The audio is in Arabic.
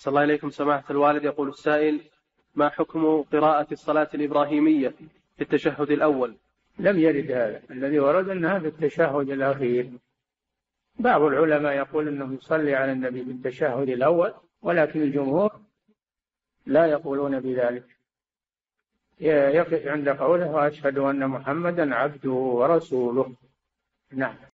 صلى الله إليكم سماحة الوالد. يقول السائل ما حكم قراءة الصلاة الإبراهيمية في التشهد الأول؟ لم يرد هذا. الذي ورد أنها في التشهد الأخير. بعض العلماء يقول أنه يصلي على النبي في التشهد الأول ولكن الجمهور لا يقولون بذلك. يقف عند قوله وأشهد أن محمدا عبده ورسوله. نعم.